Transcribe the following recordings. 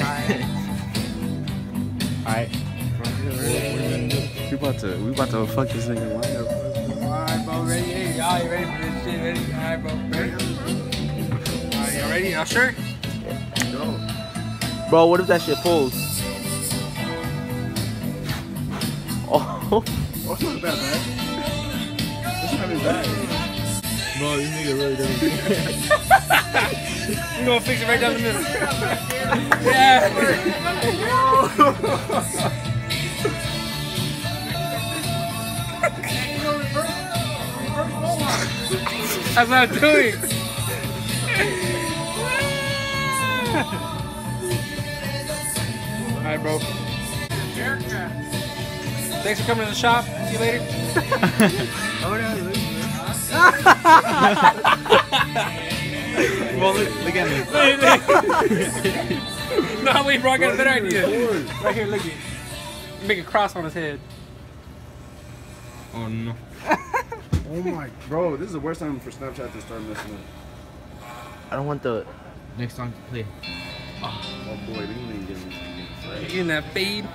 Alright. We about to we about to fuck this nigga lineup. Alright, bro, ready? Hey, y'all, you ready for this shit? Ready? Alright, bro, ready? Alright, y'all ready? Y'all sure? Bro, what if that shit pulls? Oh. Oh, it's not that bad. It's not as bad. Bro, this nigga really doesn't. We're gonna fix it right down the middle. yeah. That's what I'm doing. All right, bro. Thanks for coming to the shop. See you later. well, look, look at me. no, wait, bro, I got a better idea. Right here, look at Make a cross on his head. Oh no. Oh my, bro, this is the worst time for Snapchat to start messing up. I don't want the next song to play. Oh boy, we ain't getting In that fade.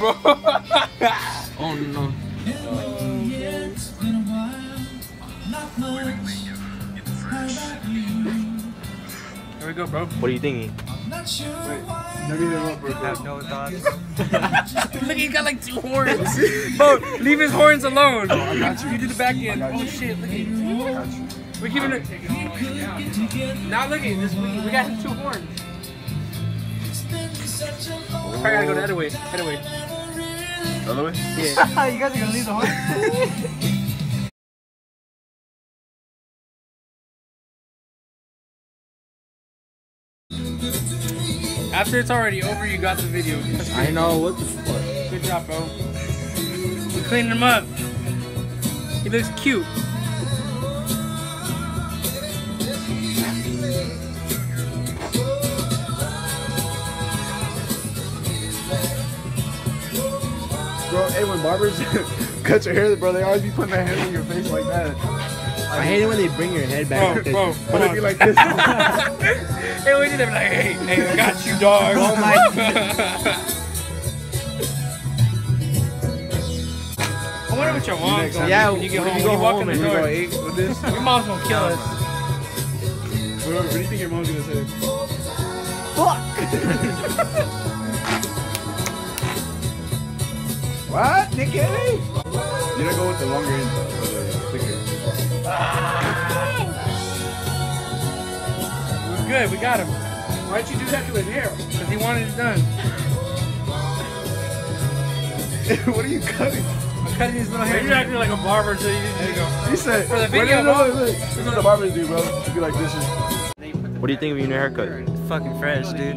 bro. Oh no. Go, bro. What are you thinking? Let me know what, bro. have no thoughts. Look, he's got like two horns. bro, leave his horns alone. I got you. You do the back end. Oh shit, look at you. We're keeping it. Now look at this. We, we got him two horns. Oh. I gotta go the other way. Other way. Other way? Yeah. you guys are gonna leave the horn. After it's already over, you got the video. I know what the fuck. Good job, bro. We cleaned him up. He looks cute. Bro, hey, when barbers cut your hair, bro, they always be putting their hand in your face like that. I hate it when they bring your head back. Bro, bro, But it'd be like this. hey, we did it like, hey, hey, I got you, dog. Oh my- I wonder what your mom's gonna Yeah, do when you get when home. you When go you walk home in and the you door, eat with this. your mom's gonna kill us. What, what do you think your mom's gonna say? Fuck! what, Nicky? You don't go with the longer end, good. We got him. Why'd you do that to his hair? Because he wanted it done. what are you cutting? I'm cutting his little hair. You're acting like a barber, so you need to go. He said, For the video, no, no, bro. no, This is what the barbers do, bro. You be like, this is. What do you think of your new haircut? It's Fucking fresh, dude.